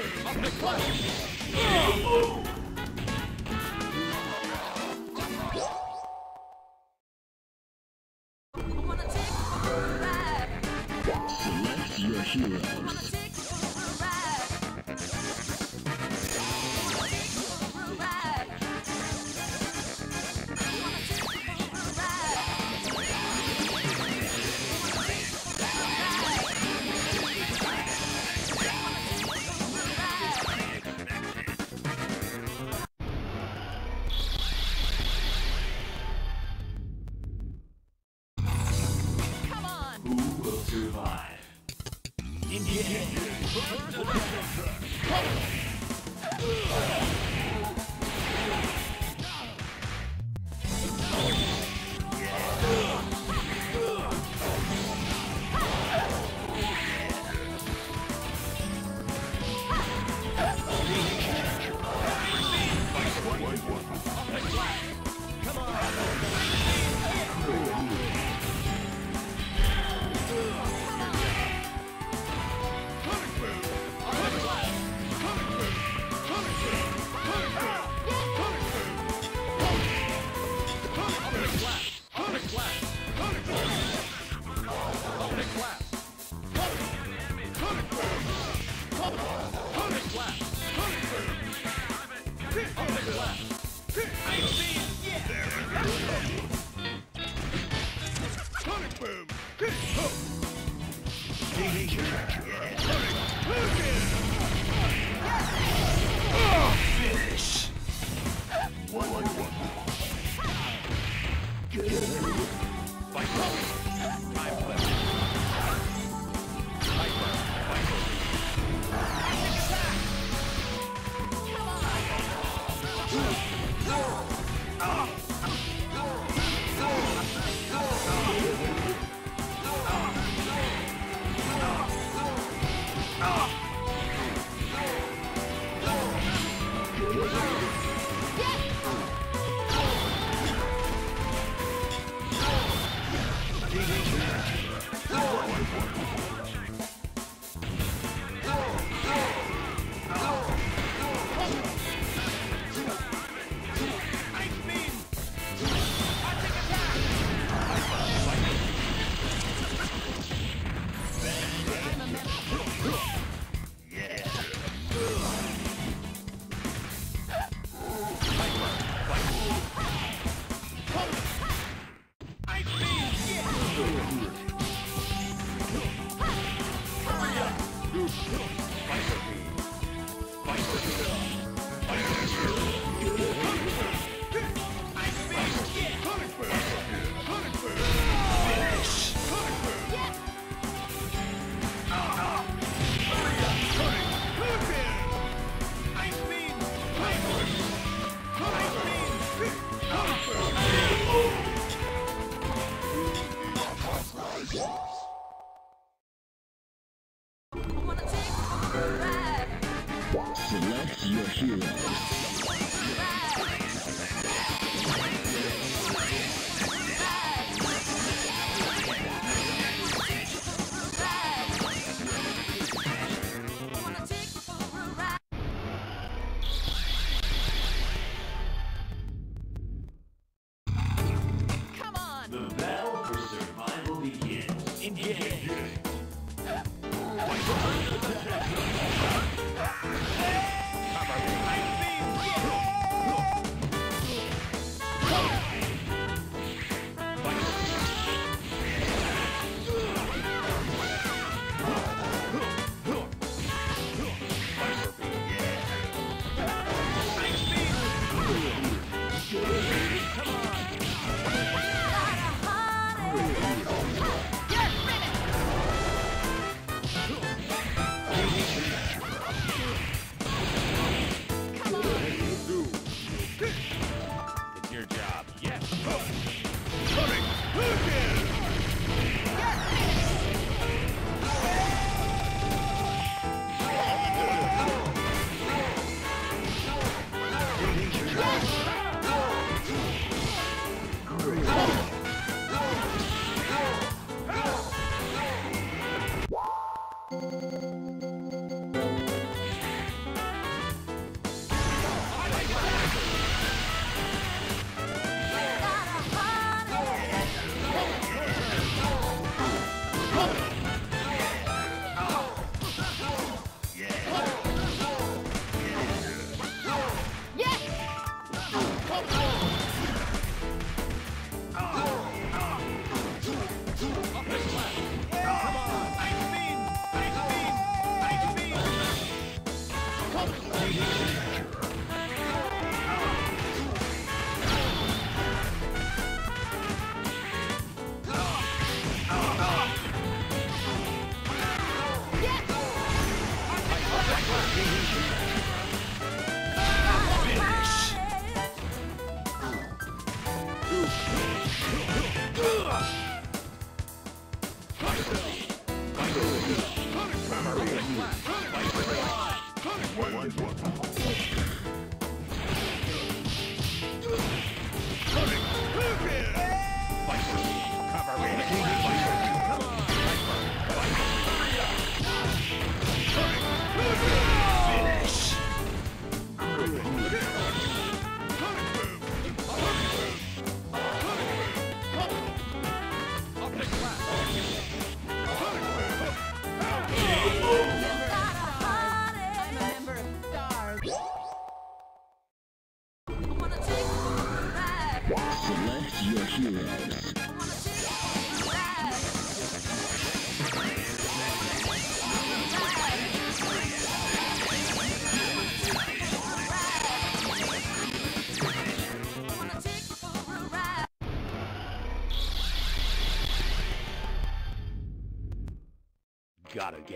I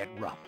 Gotta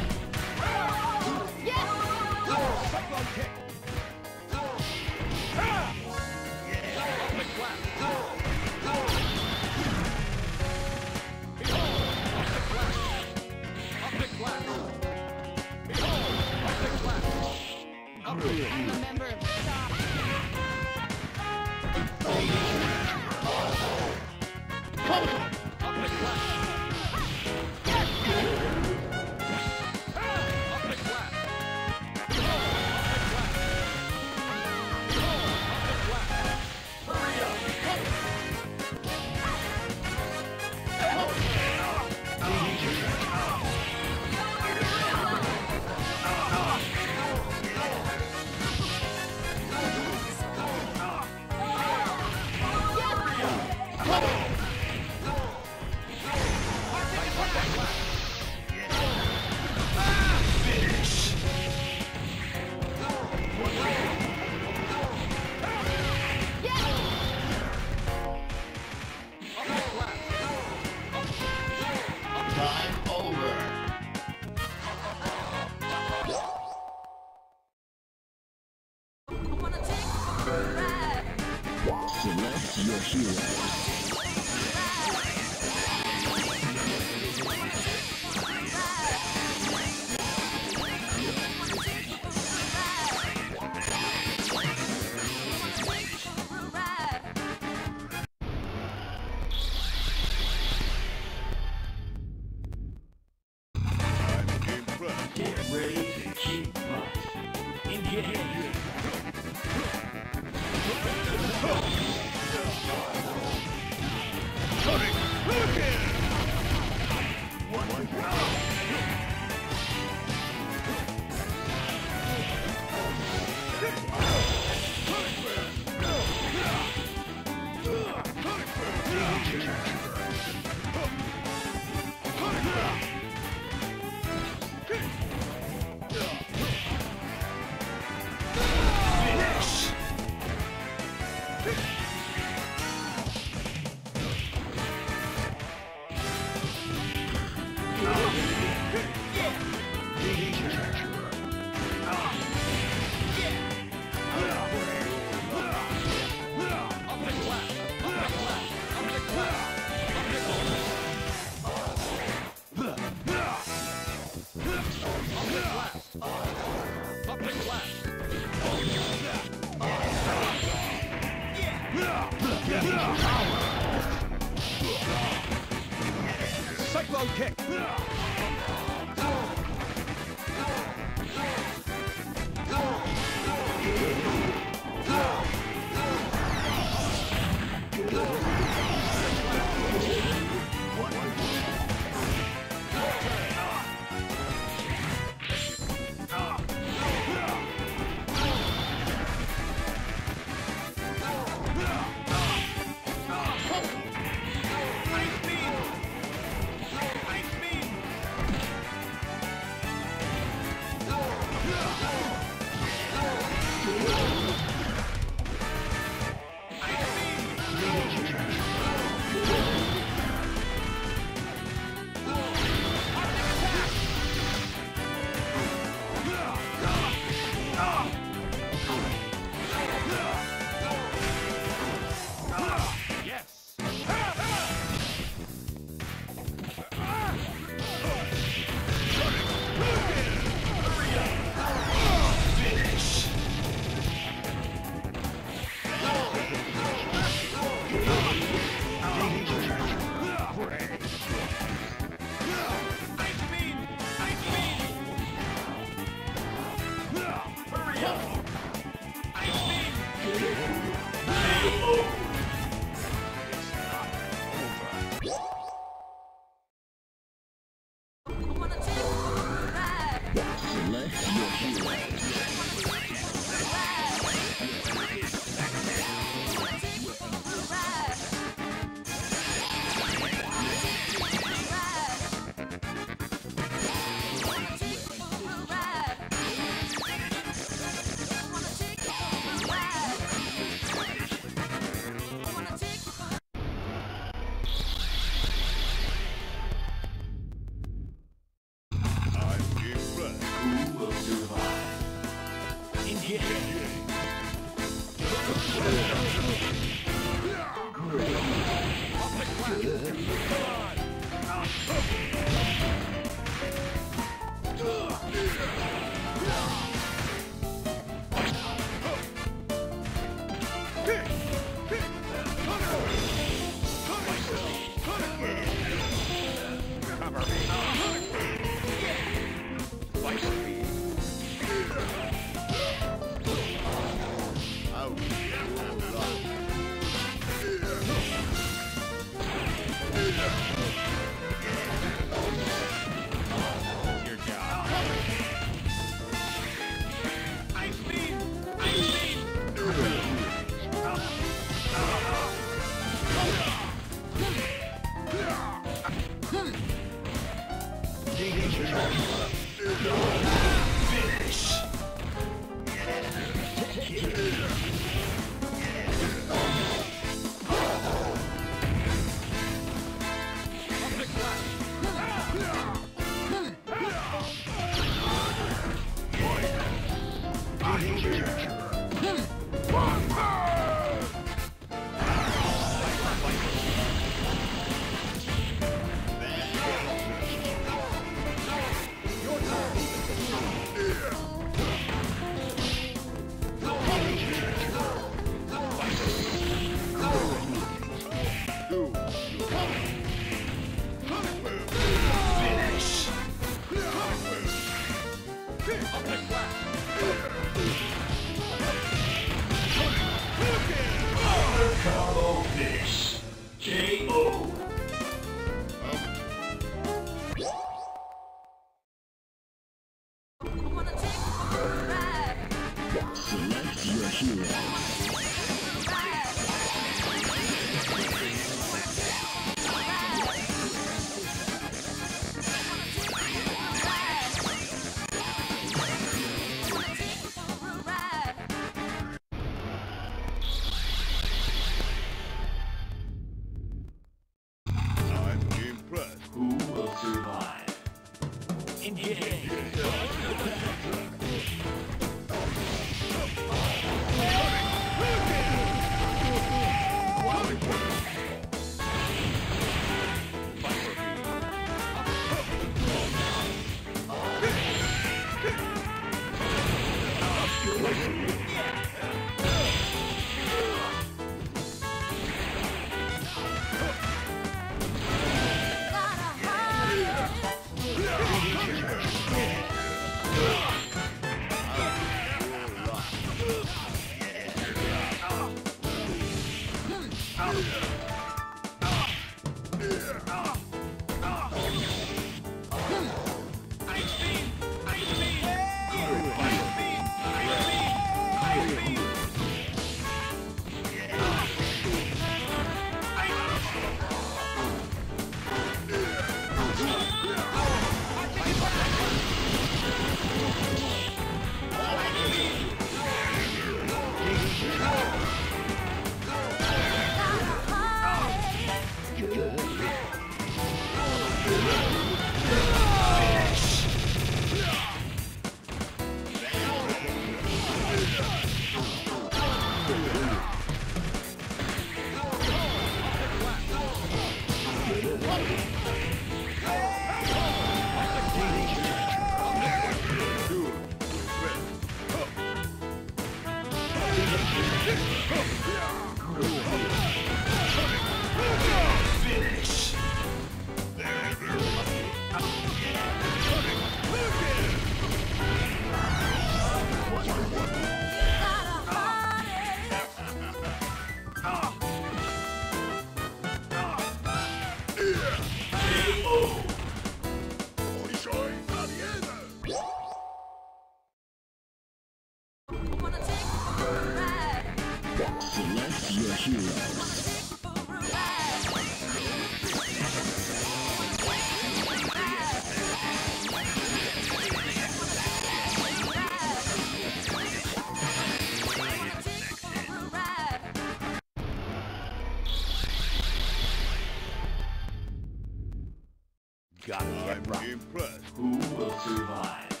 Got it, I'm impressed. Who will survive?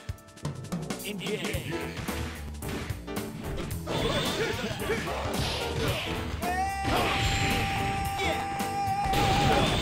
Engage. Yeah.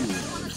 Select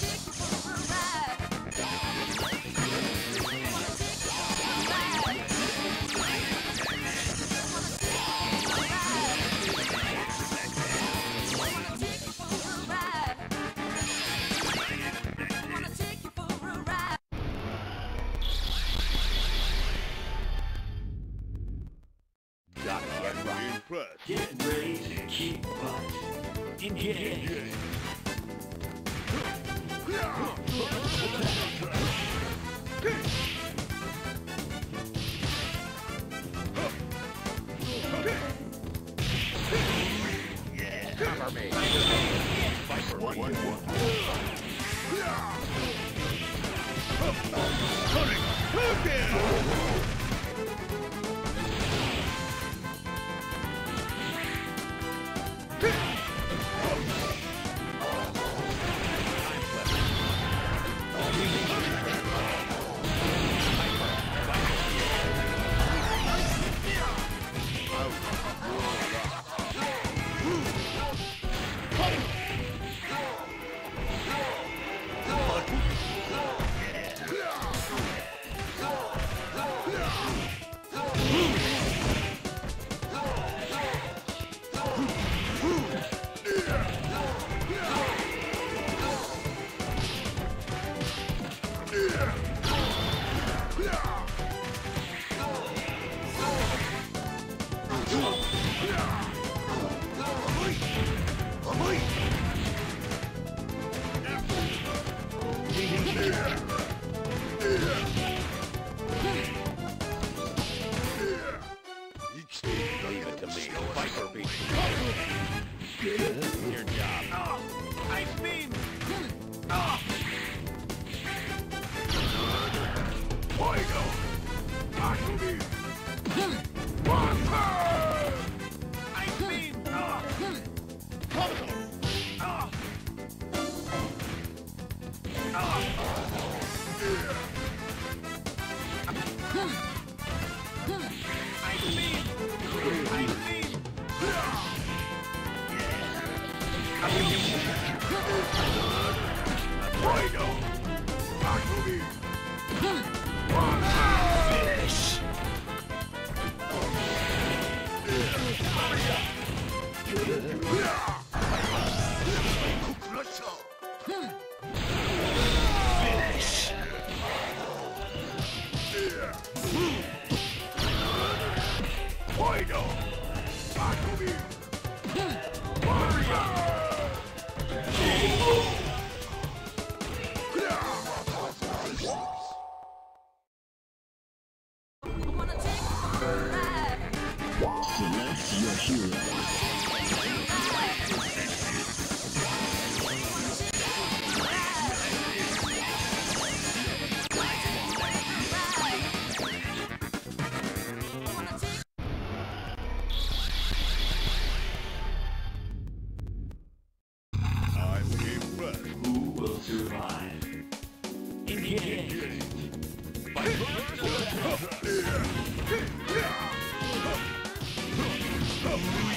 Finish.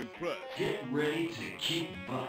Impressed. Get ready to kick butt.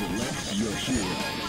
select your hero.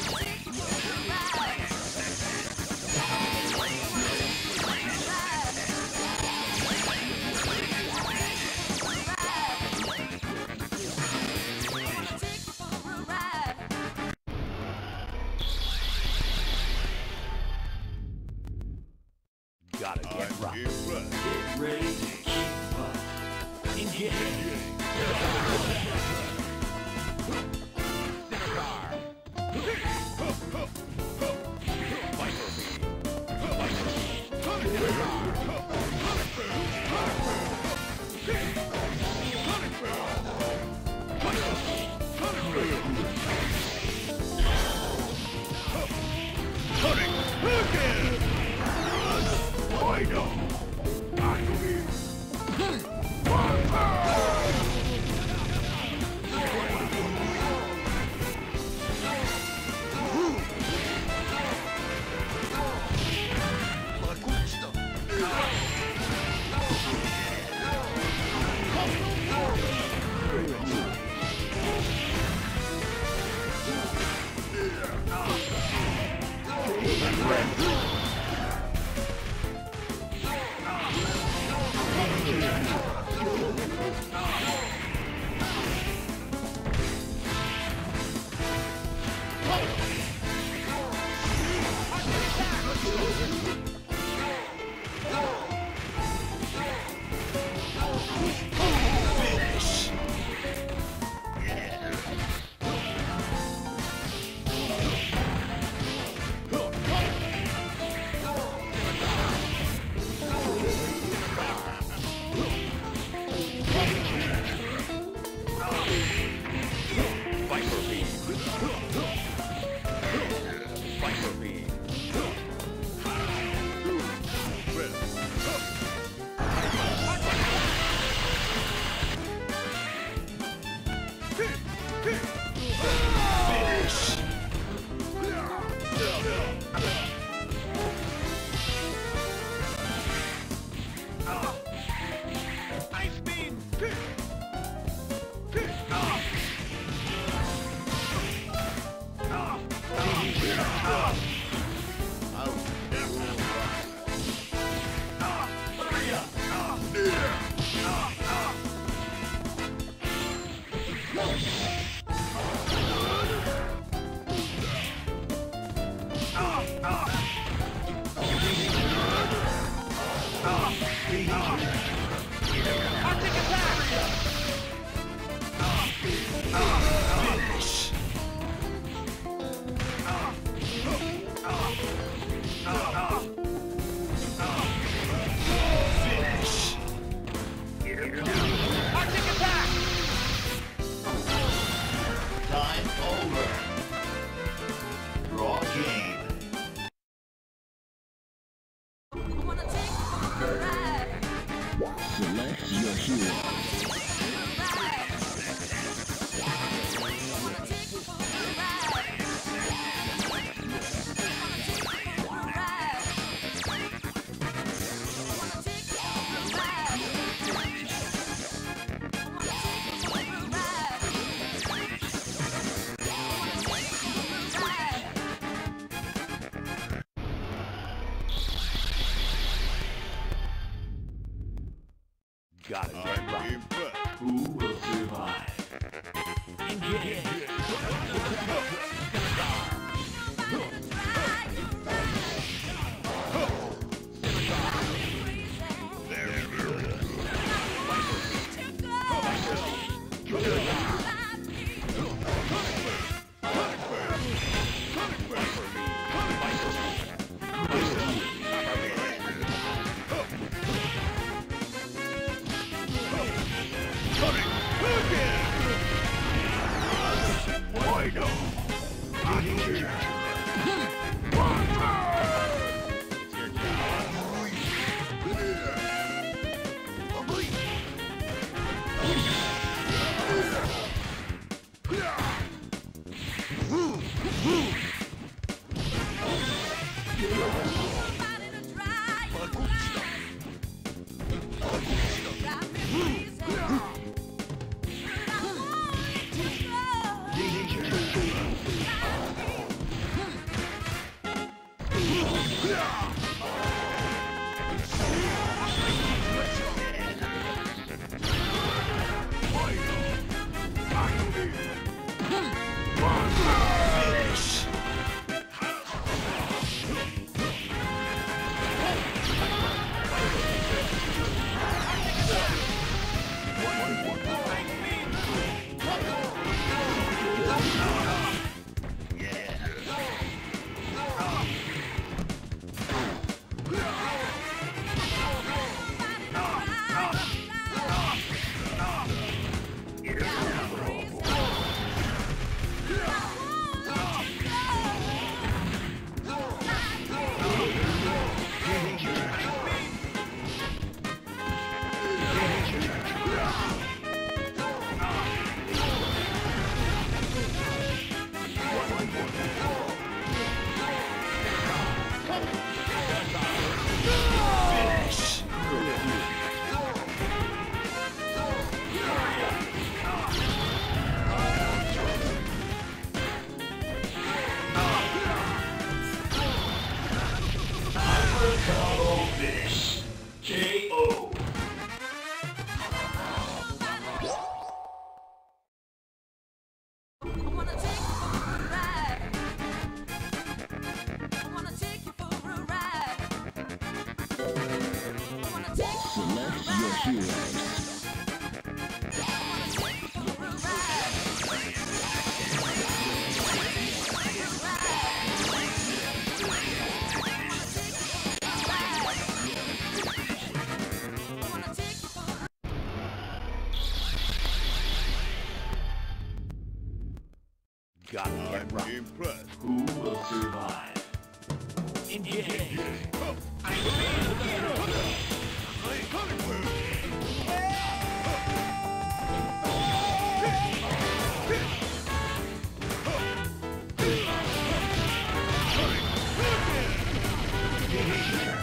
Got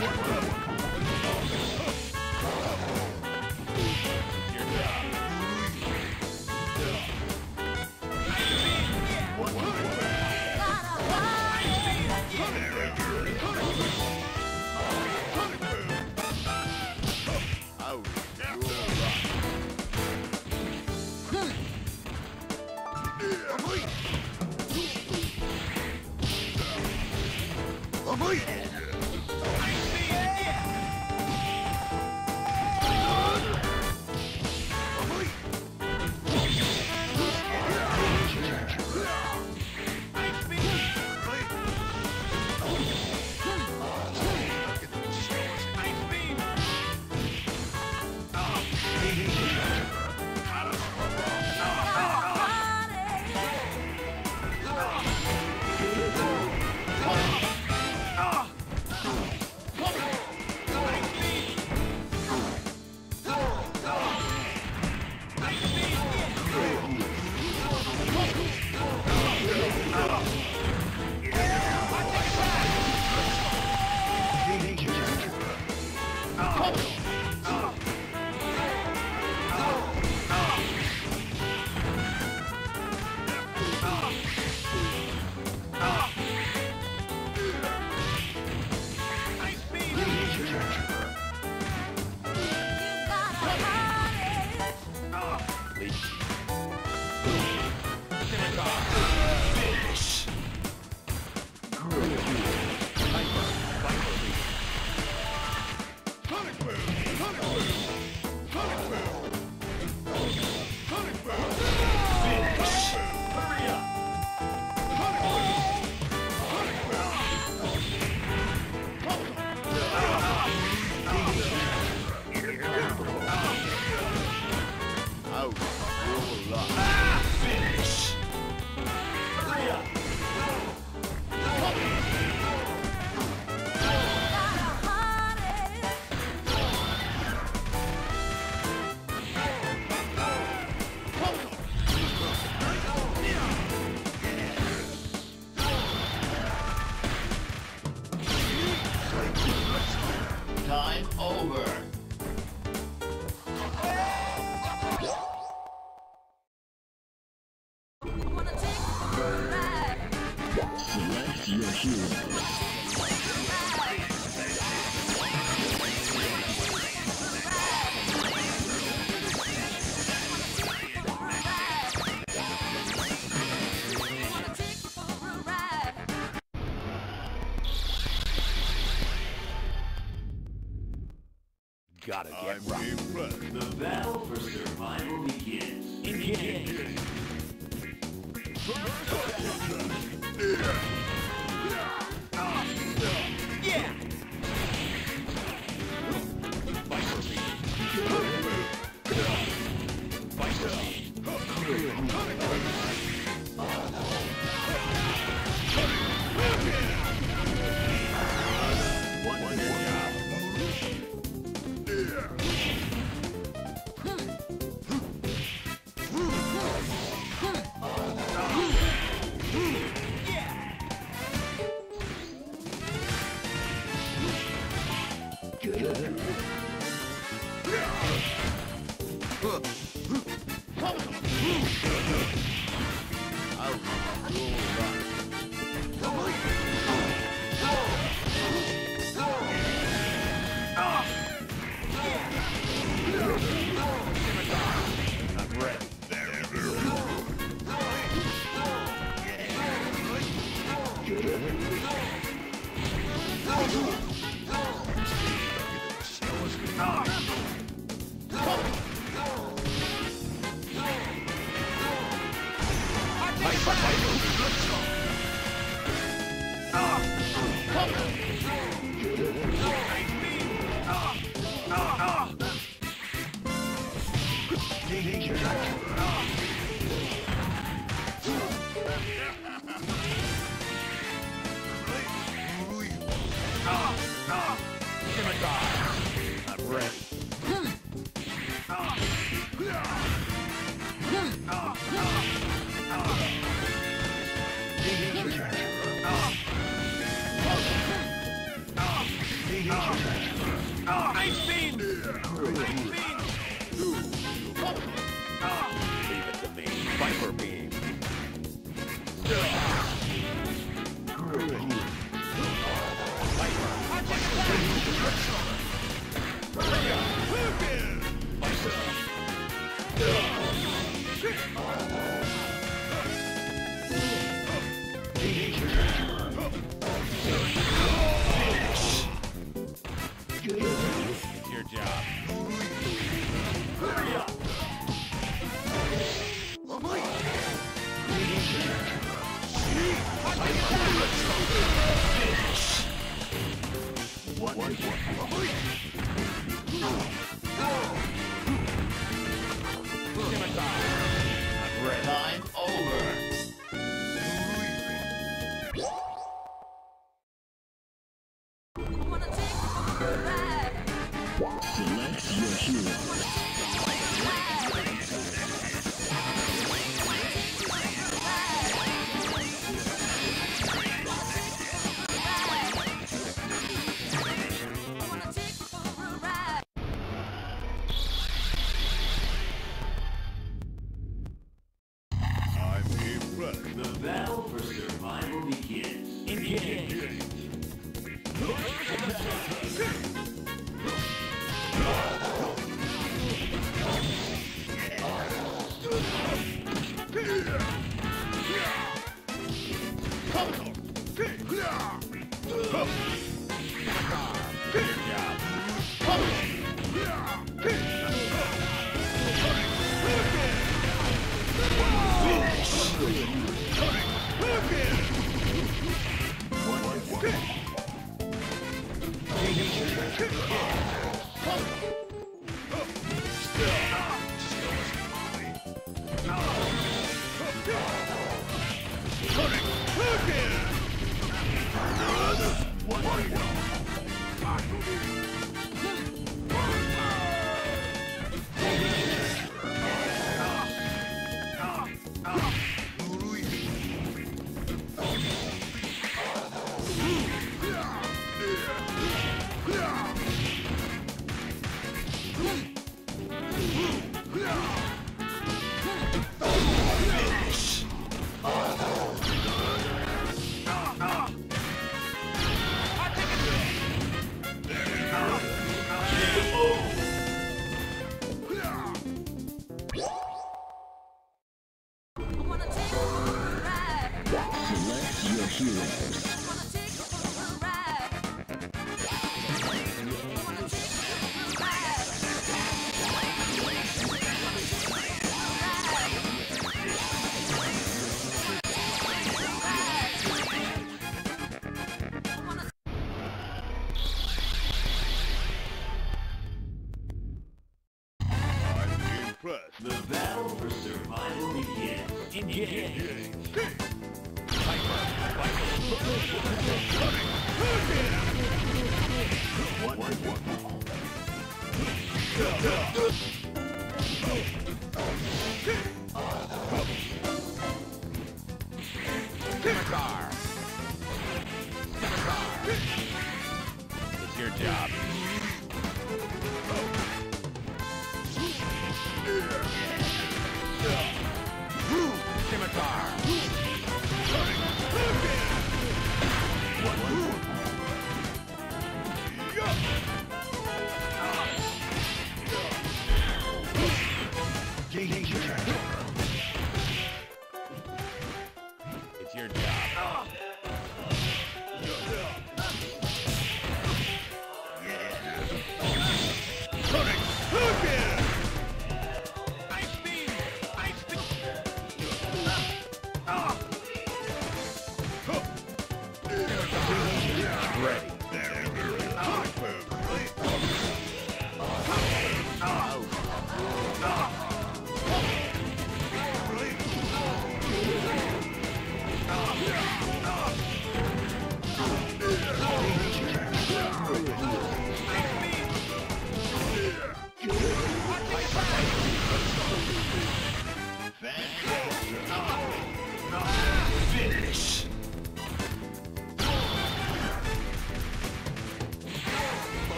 Oh,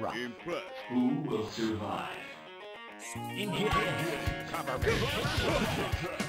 Gotta get I'm rough. impressed. Who will survive? In here. Cover me.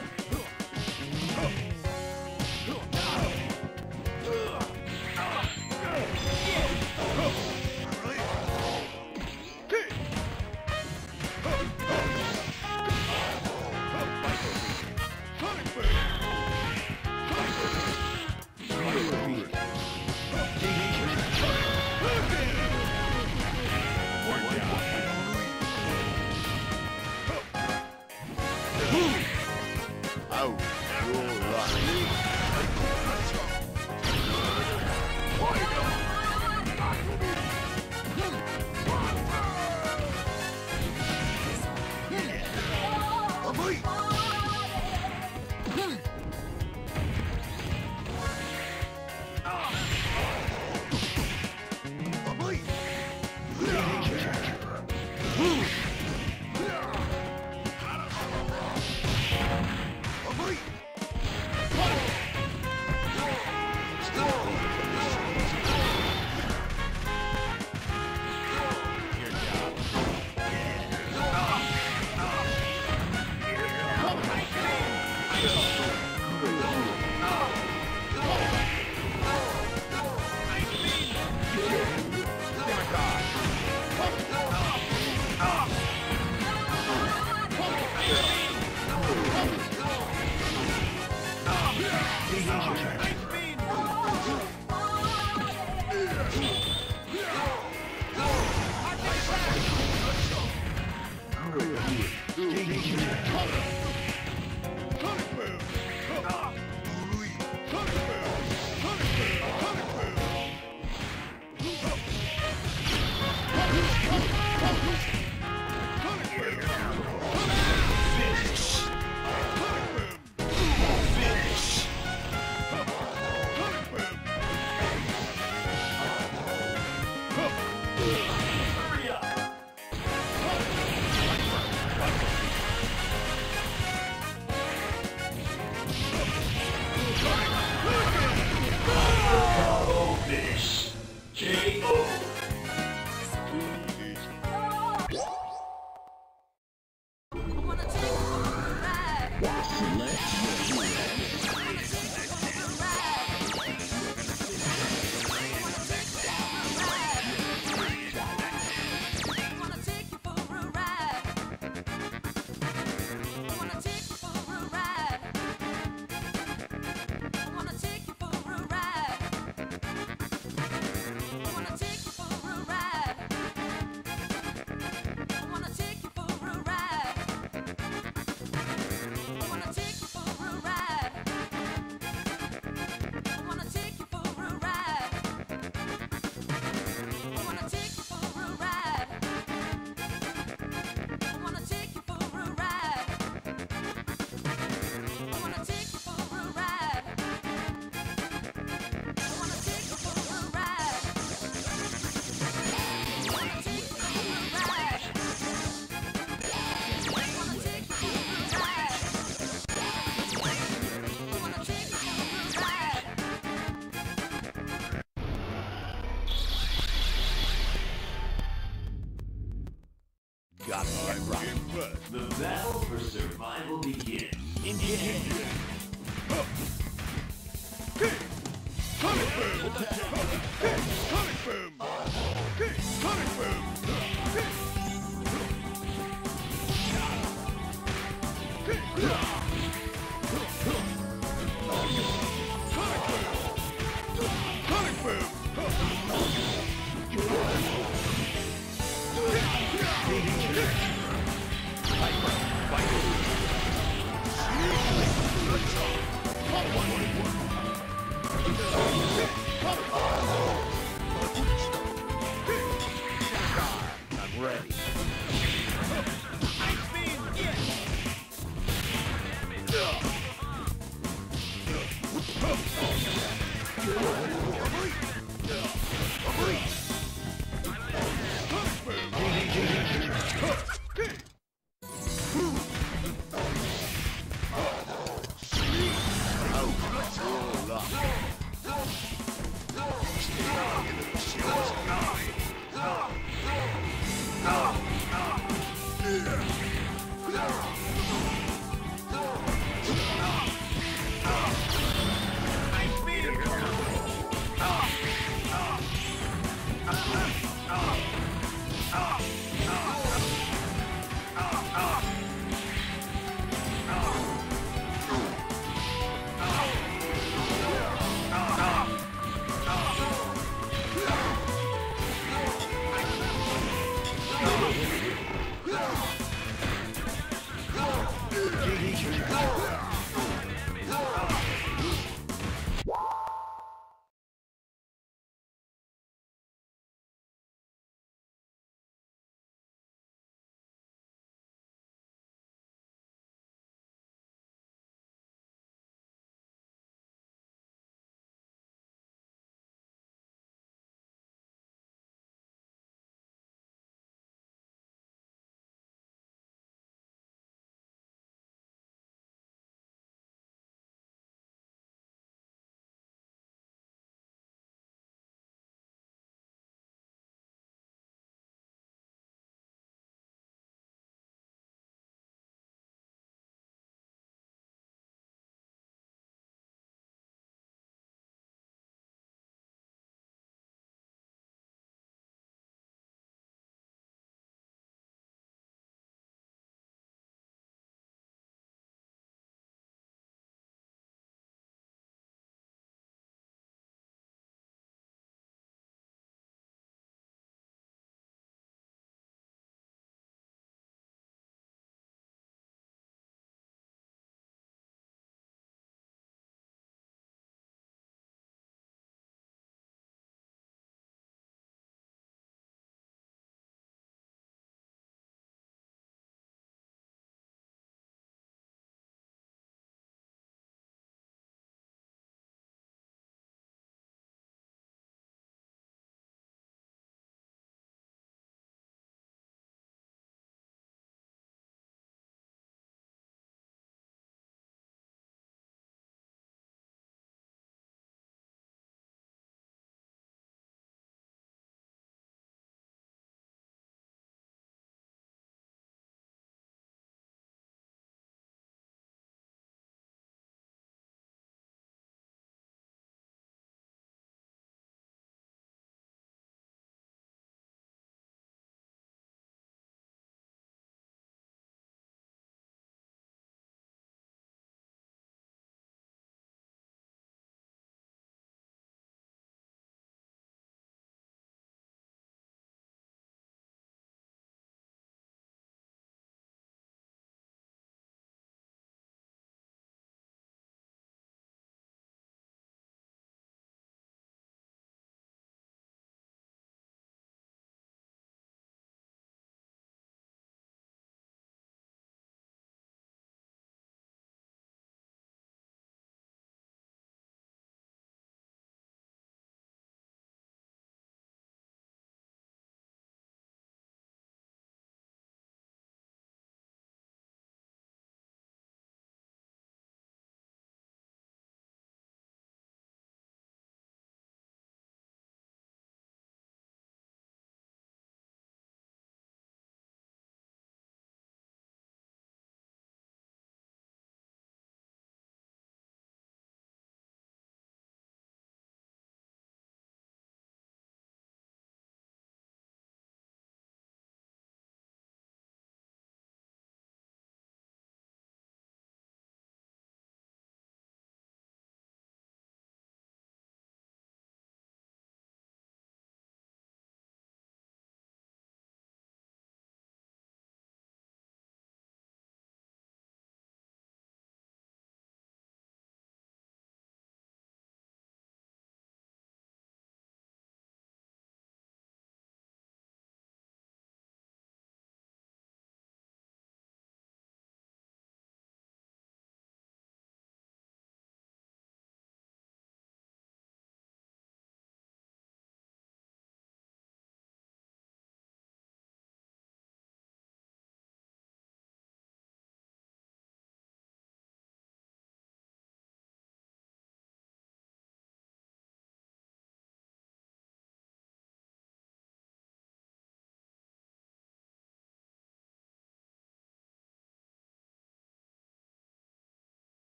The battle